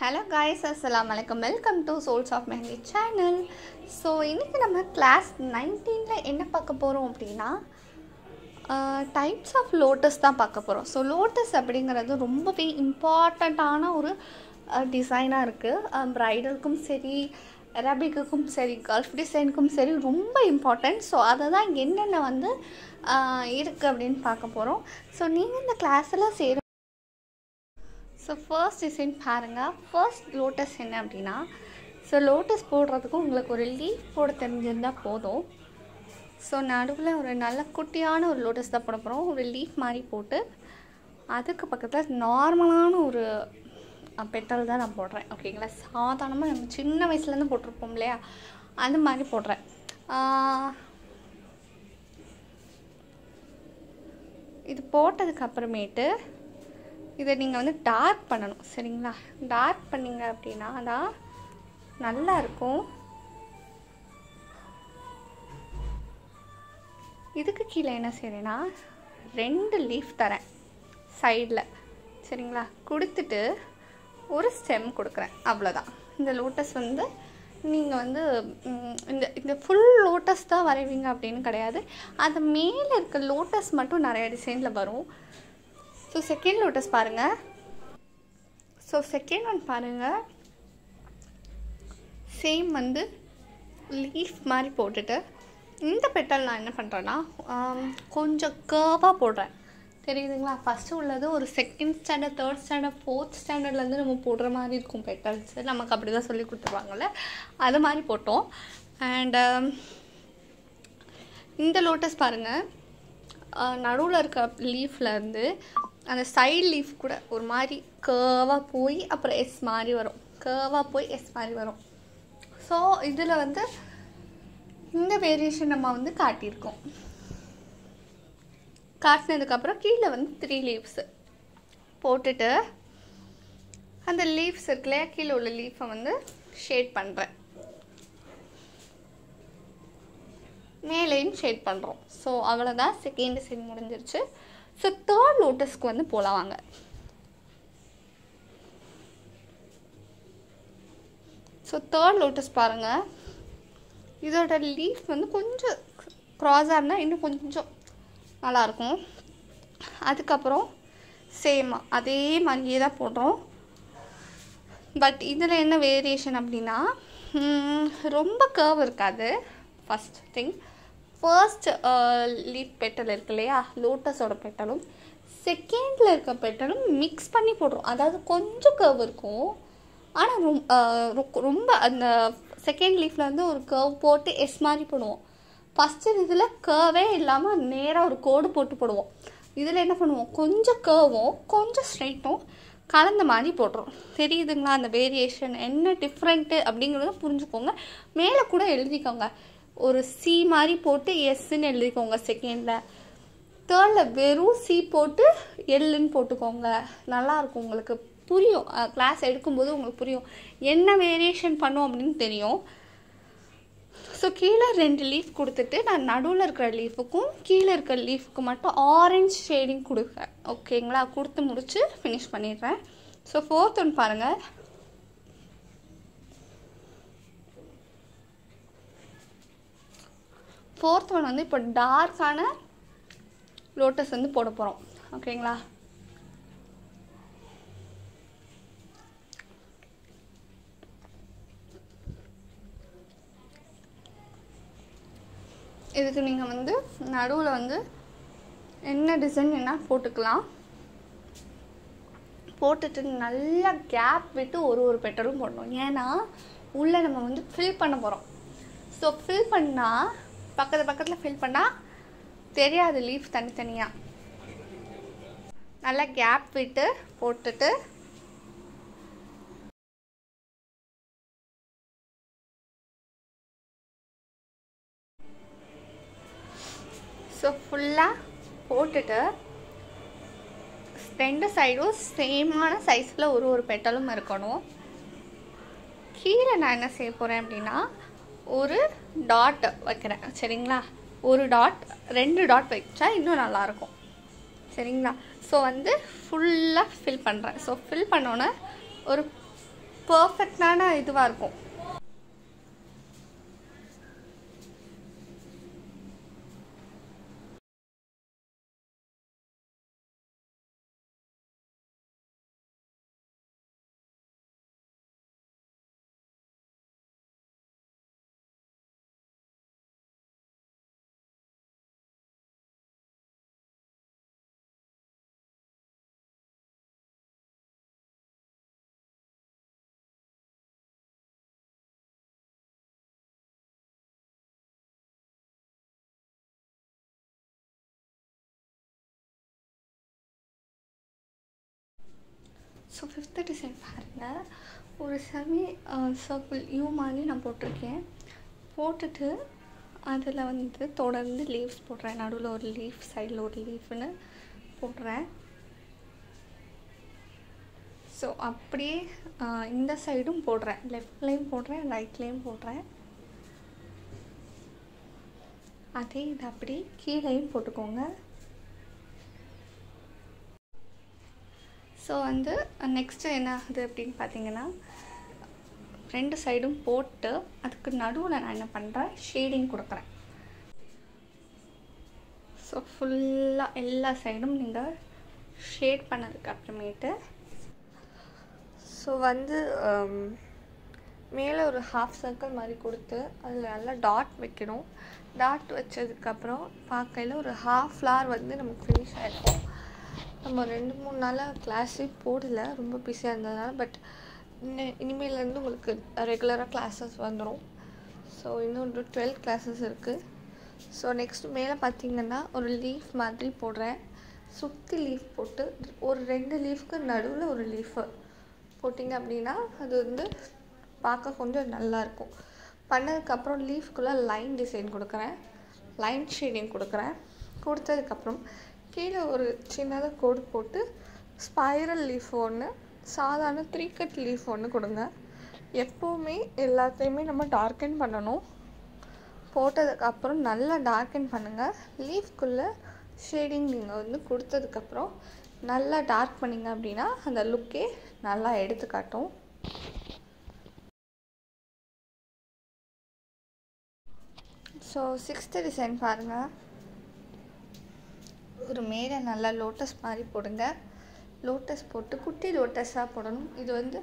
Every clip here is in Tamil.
ஹலோ காய்ஸ் அஸ்லாம் வலைக்கம் welcome to souls of Mehndi channel so இன்றைக்கி நம்ம கிளாஸ் நைன்டீனில் என்ன பார்க்க போகிறோம் அப்படின்னா டைப்ஸ் ஆஃப் லோட்டஸ் தான் பார்க்க போகிறோம் ஸோ லோட்டஸ் அப்படிங்கிறது ரொம்பவே இம்பார்ட்டண்ட்டான ஒரு டிசைனாக இருக்குது ப்ரைடலுக்கும் சரி அரபிக்குக்கும் சரி கல்ஃப் டிசைனுக்கும் சரி ரொம்ப இம்பார்ட்டண்ட் ஸோ அதை தான் என்னென்ன வந்து இருக்குது அப்படின்னு பார்க்க போகிறோம் ஸோ நீங்கள் இந்த கிளாஸில் சேர ஸோ ஃபர்ஸ்ட் டிசைன் பாருங்கள் ஃபர்ஸ்ட் லோட்டஸ் என்ன அப்படின்னா ஸோ லோட்டஸ் போடுறதுக்கும் உங்களுக்கு ஒரு லீஃப் போட தெரிஞ்சிருந்தால் போதும். ஸோ நடுவில் ஒரு நல்ல குட்டியான ஒரு லோட்டஸ் தான் போட போகிறோம் ஒரு லீஃப் மாதிரி போட்டு அதுக்கு பக்கத்தில் நார்மலான ஒரு பெட்டல் தான் நான் போடுறேன். ஓகேங்களா சாதாரணமாக நம்ம சின்ன வயசுலேருந்து போட்டிருப்போம் இல்லையா? அந்த மாதிரி போடுறேன். இது போட்டதுக்கு அப்புறமேட்டு இதை நீங்கள் வந்து டார்க் பண்ணணும் சரிங்களா? டார்க் பண்ணிங்க அப்படின்னா தான் நல்லாயிருக்கும் இதுக்கு கீழே என்ன செய்கிறேன்னா ரெண்டு லீஃப் தரேன் சைடில் சரிங்களா? கொடுத்துட்டு ஒரு ஸ்டெம் கொடுக்குறேன் அவ்வளோதான் இந்த லோட்டஸ் வந்து நீங்கள் வந்து இந்த இந்த ஃபுல் லோட்டஸ் தான் வரைவீங்க அப்படின்னு கிடையாது. அது மேலே இருக்க லோட்டஸ் மட்டும் நிறைய டிசைனில் வரும். ஸோ செகண்ட் லோட்டஸ் பாருங்கள் ஸோ செகண்ட் ஒன் பாருங்கள் சேம் வந்து லீஃப் மாதிரி போட்டுட்டு இந்த பெட்டல் நான் என்ன பண்ணுறேன்னா கொஞ்சம் கேர்வாக போடுறேன். தெரியுதுங்களா? ஃபஸ்ட்டு உள்ளது ஒரு second standard third standard fourth ஸ்டாண்டர்ட்லேருந்து நம்ம போடுற மாதிரி இருக்கும் பெட்டல்ஸ் நமக்கு அப்படி தான் சொல்லி கொடுத்துருவாங்கள்ல அது மாதிரி போட்டோம். அண்டு இந்த லோட்டஸ் பாருங்கள் நடுவில் இருக்க லீஃப்லேருந்து அந்த சைட் லீஃப் கூட ஒரு மாதிரி கேர்வாக போய் அப்புறம் எஸ் மாதிரி வரும். கேர்வாக போய் எஸ் மாதிரி வரும். ஸோ இதில் வந்து இந்த வேரியேஷன் நம்ம வந்து காட்டியிருக்கோம். காட்டினதுக்கப்புறம் கீழே வந்து த்ரீ லீவ்ஸு போட்டுட்டு அந்த லீவ்ஸ் இருக்குல்லையா கீழே உள்ள லீஃபை வந்து ஷேட் பண்ணுறேன் மேலேயும் ஷேட் பண்ணுறோம் ஸோ அவ்வளோதான் செகண்ட் டிசைன் முடிஞ்சிருச்சு. ஸோ தேர்ட் லோட்டஸ்க்கு வந்து போகலாம் வாங்க. ஸோ தேர்ட் லோட்டஸ் பாருங்கள் இதோட லீஃப் வந்து கொஞ்சம் க்ராஸாக இருந்தால் இன்னும் கொஞ்சம் நல்லாயிருக்கும். அதுக்கப்புறம் சேம் அதே மாதிரியே தான் போடுறோம். பட் இதில் என்ன வேரியேஷன் அப்படின்னா ரொம்ப கர்வ் இருக்காது. First thing first leaf petal இருக்கு இல்லையா? லோட்டஸோட பெட்டலும் செகண்டில் இருக்க பெட்டலும் மிக்ஸ் பண்ணி போடுறோம். அதாவது கொஞ்சம் கர்வ் இருக்கும். ஆனால் ரொம்ப uh, ரொம்ப அந்த செகண்ட் லீஃபில் வந்து ஒரு கர்வ் போட்டு எஸ் மாதிரி போடுவோம். ஃபஸ்ட்டு இதில் கர்வே இல்லாமல் நேராக ஒரு கோடு போட்டு போடுவோம். இதில் என்ன பண்ணுவோம்? கொஞ்சம் கர்வும் கொஞ்சம் ஸ்ட்ரைட்டும் கலந்த மாதிரி போடுறோம். தெரியுதுங்களா அந்த வேரியேஷன் என்ன டிஃப்ரெண்ட்டு அப்படிங்கிறத புரிஞ்சுக்கோங்க. மேலே கூட எழுதிக்கோங்க. ஒரு சி மாதிரி போட்டு எஸ்ன்னு எழுதிக்கோங்க செகண்டில் தேர்டில் வெறும் சி போட்டு எல்லுன்னு போட்டுக்கோங்க. நல்லாயிருக்கும் உங்களுக்கு. புரியும். கிளாஸ் எடுக்கும்போது உங்களுக்கு புரியும். என்ன வேரியேஷன் பண்ணும் அப்படின்னு தெரியும். ஸோ கீழே ரெண்டு லீஃப் கொடுத்துட்டு நான் நடுவில் இருக்கிற லீஃபுக்கும் கீழே இருக்கிற லீஃபுக்கு மட்டும் ஆரஞ்சு ஷேடிங் கொடுக்குறேன் ஓகேங்களா கொடுத்து முடிச்சு ஃபினிஷ் பண்ணிடுறேன். ஸோ ஃபோர்த் ஒன் பாருங்கள் ஃபோர்த் ஒன் வந்து இப்போ டார்க்கான லோட்டஸ் வந்து போட போகிறோம் ஓகேங்களா இதுக்கு நீங்கள் வந்து நடுவில் வந்து என்ன டிசைன் என்ன போட்டுக்கலாம். போட்டுட்டு நல்லா கேப் விட்டு ஒரு ஒரு பெட்டலும் போடணும். ஏன்னா உள்ளே நம்ம வந்து ஃபில் பண்ண போகிறோம் ஸோ ஃபில் பண்ணால் பக்கத்து பக்கத்தில் ஃபில் பண்ணால் தெரியாது லீஃப் தனித்தனியாக நல்லா கேப் விட்டு போட்டுட்டு ஸோ ஃபுல்லாக போட்டுட்டு ரெண்டு சைடும் சேமான சைஸில் ஒரு ஒரு பெட்டலும் இருக்கணும். கீழே நான் என்ன செய்ய போகிறேன் அப்படின்னா ஒரு டாட் வைக்கிறேன். சரிங்களா? ஒரு டாட் ரெண்டு டாட் வச்சா இன்னும் நல்லாயிருக்கும். சரிங்களா? ஸோ வந்து ஃபுல்லாக ஃபில் பண்ணுறேன் ஸோ ஃபில் பண்ணோன்னே ஒரு பர்ஃபெக்டான இதுவாக இருக்கும். ஸோ ஃபிஃப்த்து டிசைன் பாருங்கள் ஒரு செமி சர்க்கிள் யூ மாதிரி நான் போட்டிருக்கேன். போட்டுட்டு அதில் வந்து தொடர்ந்து லீவ்ஸ் போடுறேன். நடுவில் ஒரு லீஃப் சைடில் ஒரு லீஃப்னு போடுறேன். ஸோ அப்படியே uh, இந்த சைடும் போடுறேன். லெஃப்ட்லேயும் போடுறேன் ரைட்லேயும் போடுறேன். அதே இது அப்படி கீழேயும் போட்டுக்கோங்க. ஸோ வந்து நெக்ஸ்ட்டு என்ன ஆகுது அப்படின்னு பார்த்தீங்கன்னா ரெண்டு சைடும் போட்டு அதுக்கு நடுவில் நான் என்ன பண்ணுறேன் ஷேடிங் கொடுக்குறேன். ஸோ ஃபுல்லாக எல்லா சைடும் நீங்கள் ஷேட் பண்ணதுக்கு அப்புறமேட்டு ஸோ வந்து um, மேலே ஒரு ஹாஃப் சர்க்கிள் மாதிரி கொடுத்து அதில் நல்லா டாட் வைக்கணும். டாட் வச்சதுக்கப்புறம் பார்க்கையில் ஒரு ஹாஃப் ஃப்ளார் வந்து நமக்கு ஃபினிஷ் ஆகிருக்கும் நம்ம ரெண்டு மூணு நாளாக கிளாஸே போடல. ரொம்ப பிஸியாக இருந்ததுனால பட் இன்னும் இனிமேலேருந்து உங்களுக்கு ரெகுலராக கிளாஸஸ் வந்துடும் ஸோ இன்னும் டுவெல் கிளாஸஸ் இருக்குது ஸோ நெக்ஸ்ட் மேலே பார்த்தீங்கன்னா ஒரு லீஃப் மாதிரி போடுறேன். சுற்றி லீஃப் போட்டு ஒரு ரெண்டு லீஃப்க்கு நடுவில் ஒரு லீஃபு போட்டிங்க அப்படின்னா அது வந்து பார்க்க கொஞ்சம் நல்லாயிருக்கும் பண்ணதுக்கப்புறம் லீஃப்குள்ளே லைன் டிசைன் கொடுக்குறேன். லைன் ஷேடிங் கொடுக்குறேன். கொடுத்ததுக்கப்புறம் கீழே ஒரு சின்னதாக கோடு போட்டு ஸ்பைரல் லீஃப் ஒன்று சாதாரண த்ரீ கட் லீஃப் ஒன்று கொடுங்க. எப்போவுமே எல்லாத்தையுமே நம்ம டார்க்கன் பண்ணணும். போட்டதுக்கப்புறம் நல்லா டார்க்கன் பண்ணுங்கள் லீஃப்குள்ளே ஷேடிங் நீங்கள் வந்து கொடுத்ததுக்கப்புறம் நல்லா டார்க் பண்ணிங்க அப்படின்னா அந்த லுக்கே நல்லா எடுத்து காட்டும் ஸோ சிக்ஸ்த்து டிசைன் பாருங்கள் ஒரு மேலே நல்லா லோட்டஸ் மாதிரி போடுங்க. லோட்டஸ் போட்டு குட்டி லோட்டஸாக போடணும். இது வந்து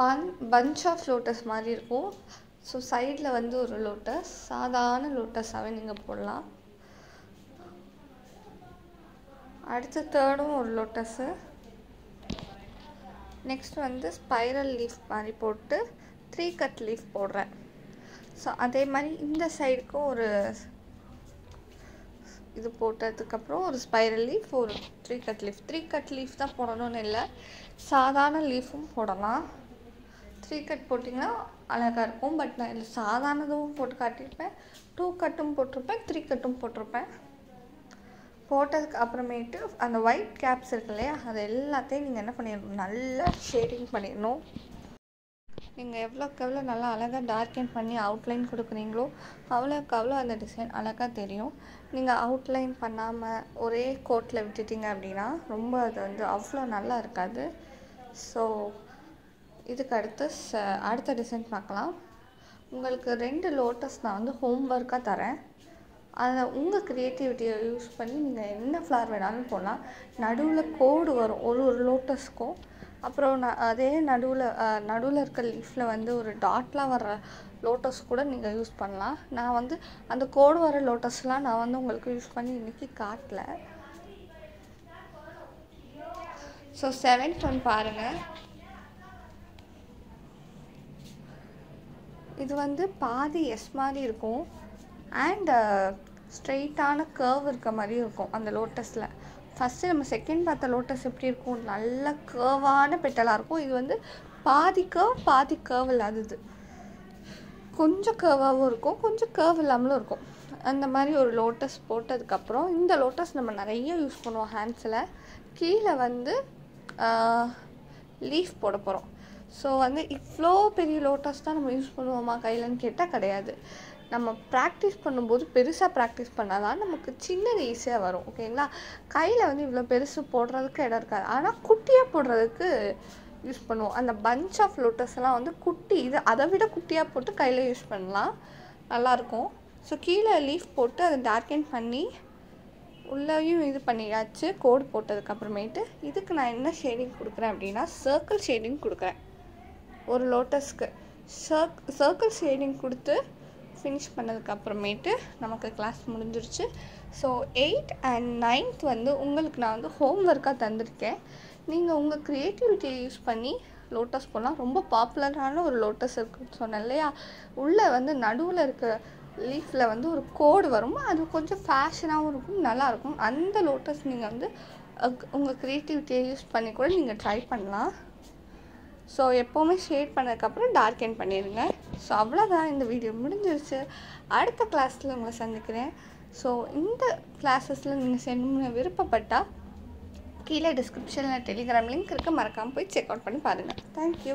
பன் பஞ்ச் ஆஃப் லோட்டஸ் மாதிரி இருக்கும். ஸோ சைடில் வந்து ஒரு லோட்டஸ் சாதாரண லோட்டஸாகவே நீங்கள் போடலாம். அடுத்து தேர்டும் ஒரு லோட்டஸு நெக்ஸ்ட் வந்து ஸ்பைரல் லீஃப் மாதிரி போட்டு த்ரீ கட் லீஃப் போடுறேன். ஸோ அதே மாதிரி இந்த சைடுக்கும் ஒரு இது போட்டதுக்கப்புறம் ஒரு ஸ்பைரல் லீஃப் ஒரு three cut leaf three cut leaf தான் போடணும்னு இல்லை. சாதாரண லீஃபும் போடலாம். த்ரீ கட் போட்டிங்கன்னா அழகாக இருக்கும். பட் நான் இதில் சாதாரணதும் போட்டு காட்டியிருப்பேன். டூ கட்டும் போட்டிருப்பேன். த்ரீ கட்டும் போட்டிருப்பேன். போட்டதுக்கு அப்புறமேட்டு அந்த ஒயிட் கேப்ஸ் இருக்கு இல்லையா? அது எல்லாத்தையும் நீங்கள் என்ன பண்ணிடணும் நல்லா ஷேடிங் பண்ணிடணும் நீங்கள் எவ்வளோக்கு எவ்வளோ நல்லா அழகாக டார்க்கன் பண்ணி அவுட்லைன் கொடுக்குறீங்களோ அவ்வளோக்கு அவ்வளோ அந்த டிசைன் அழகாக தெரியும். நீங்கள் அவுட்லைன் பண்ணாமல் ஒரே கோட்டில் விட்டுட்டீங்க அப்படின்னா ரொம்ப அது வந்து அவ்வளோ நல்லா இருக்காது. ஸோ இதுக்கு அடுத்து ச அடுத்த டிசைன் பார்க்கலாம். உங்களுக்கு ரெண்டு லோட்டஸ் நான் வந்து ஹோம் ஒர்க்காக தரேன். அதை உங்கள் க்ரியேட்டிவிட்டியை யூஸ் பண்ணி நீங்கள் என்ன ஃப்ளவர் வேணாலும் போடலாம். நடுவில் கோடு வரும் ஒரு ஒரு லோட்டஸ்க்கும் அப்புறம் ந அதே நடுவில் நடுவில் இருக்க லீஃபில் வந்து ஒரு டாட்லாம் வர லோட்டஸ் கூட நீங்கள் யூஸ் பண்ணலாம். நான் வந்து அந்த கோடு வர லோட்டஸ்லாம் நான் வந்து உங்களுக்கு யூஸ் பண்ணி இன்றைக்கி காட்டல. ஸோ செவன்த் ஒன் பாருங்கள் இது வந்து பாதி எஸ் மாதிரி இருக்கும். அண்ட் ஸ்ட்ரெயிட்டான கர்வ் இருக்க மாதிரி இருக்கும் அந்த லோட்டஸில் ஃபஸ்ட்டு நம்ம செகண்ட் பார்த்த லோட்டஸ் எப்படி இருக்கும்? நல்ல கேர்வான பெட்டலாக இருக்கும். இது வந்து பாதி கேர்வ் பாதி கேர்வ் இல்லாதது. கொஞ்சம் கேர்வாகவும் இருக்கும். கொஞ்சம் கேர்வ் இல்லாமலும் இருக்கும். அந்த மாதிரி ஒரு லோட்டஸ் போட்டதுக்கப்புறம் இந்த லோட்டஸ் நம்ம நிறைய யூஸ் பண்ணுவோம் ஹேண்ட்ஸில் கீழே வந்து லீஃப் போட போகிறோம் ஸோ வந்து இவ்வளோ பெரிய லோட்டஸ் தான் நம்ம யூஸ் பண்ணுவோமா கையிலன்னு கேட்டால் கிடையாது. நம்ம ப்ராக்டிஸ் பண்ணும்போது பெருசாக ப்ராக்டிஸ் பண்ணால் தான் நமக்கு சின்னது ஈஸியாக வரும் ஓகேங்களா கையில் வந்து இவ்வளோ பெருசு போடுறதுக்கு இடம் இருக்காது. ஆனால் குட்டியாக போடுறதுக்கு யூஸ் பண்ணுவோம். அந்த பஞ்ச் ஆஃப் லோட்டஸ்லாம் வந்து குட்டி இது அதை விட குட்டியாக போட்டு கையில் யூஸ் பண்ணலாம். நல்லாயிருக்கும் ஸோ கீழே லீஃப் போட்டு அதை டார்க்கன் பண்ணி உள்ளேயும் இது பண்ணியாச்சு கோடு போட்டதுக்கப்புறமேட்டு இதுக்கு நான் என்ன ஷேடிங் கொடுக்குறேன் அப்படின்னா சர்க்கிள் ஷேடிங் கொடுக்குறேன். ஒரு லோட்டஸ்க்கு சர்க் சர்க்கிள் ஷேடிங் கொடுத்து ஃபினிஷ் பண்ணதுக்கப்புறமேட்டு நமக்கு கிளாஸ் முடிஞ்சிருச்சு. ஸோ எயிட் அண்ட் நைன்த் வந்து உங்களுக்கு நான் வந்து ஹோம் ஒர்க்காக தந்திருக்கேன் நீங்கள் உங்கள் க்ரியேட்டிவிட்டியை யூஸ் பண்ணி லோட்டஸ் போடலாம் ரொம்ப பாப்புலரான ஒரு லோட்டஸ் இருக்குன்னு சொன்னேன் இல்லையா? உள்ளே வந்து நடுவில் இருக்க லீஃப்பில் வந்து ஒரு கோடு வரும். அது கொஞ்சம் ஃபேஷனாகவும் இருக்கும் நல்லாயிருக்கும் அந்த லோட்டஸ் நீங்கள் வந்து உங்கள் க்ரியேட்டிவிட்டியை யூஸ் பண்ணி கூட நீங்கள் ட்ரை பண்ணலாம். ஸோ எப்போவுமே ஷேட் பண்ணதுக்கப்புறம் டார்க்கன் பண்ணிடுங்க ஸோ அவ்வளோதான் இந்த வீடியோ முடிஞ்சிருச்சு. அடுத்த கிளாஸில் உங்களை சந்திக்கிறேன். ஸோ இந்த கிளாஸஸில் நீங்கள் சென்ட் விருப்பப்பட்டால் கீழே டிஸ்கிரிப்ஷனில் டெலிகிராம் லிங்க் இருக்குது மறக்காமல் போய் செக் அவுட் பண்ணி பாருங்கள் தேங்க்யூ